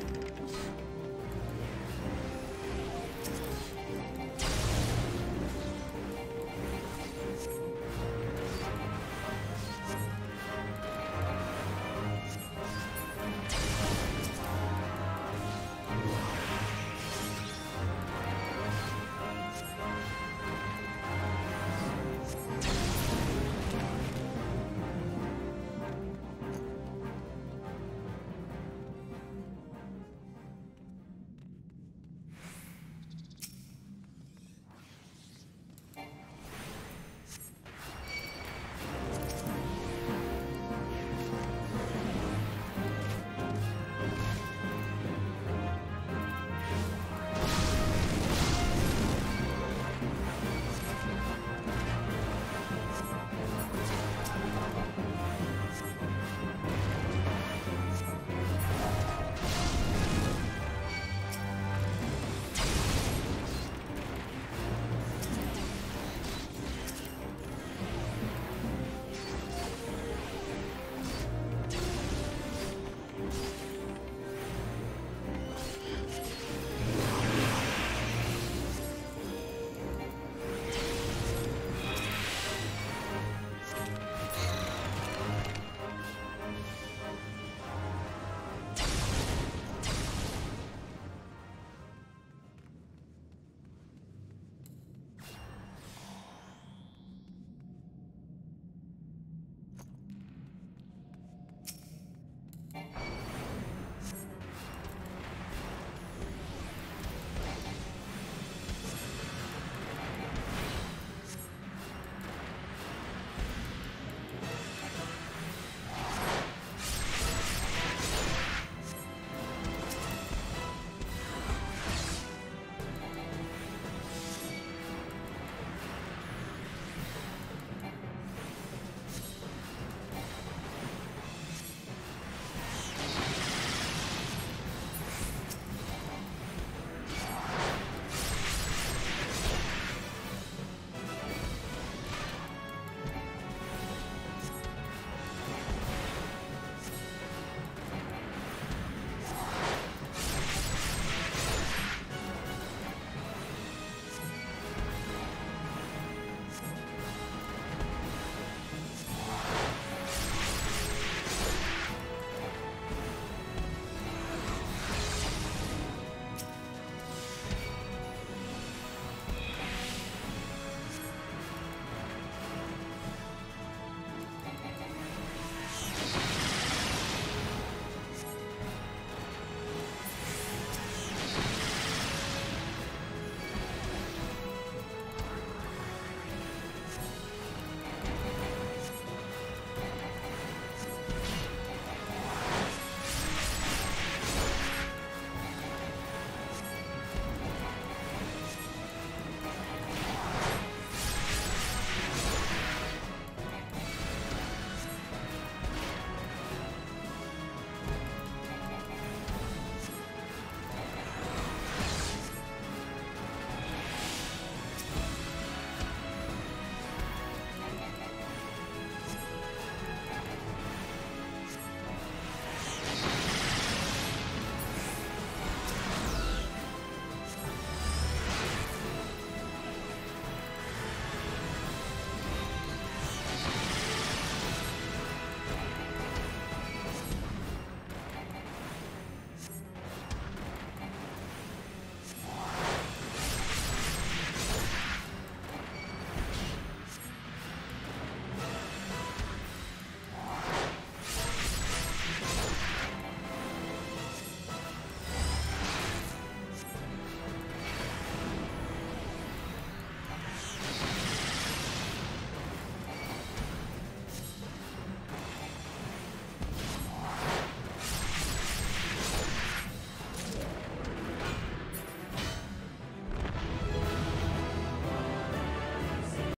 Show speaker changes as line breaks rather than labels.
よし。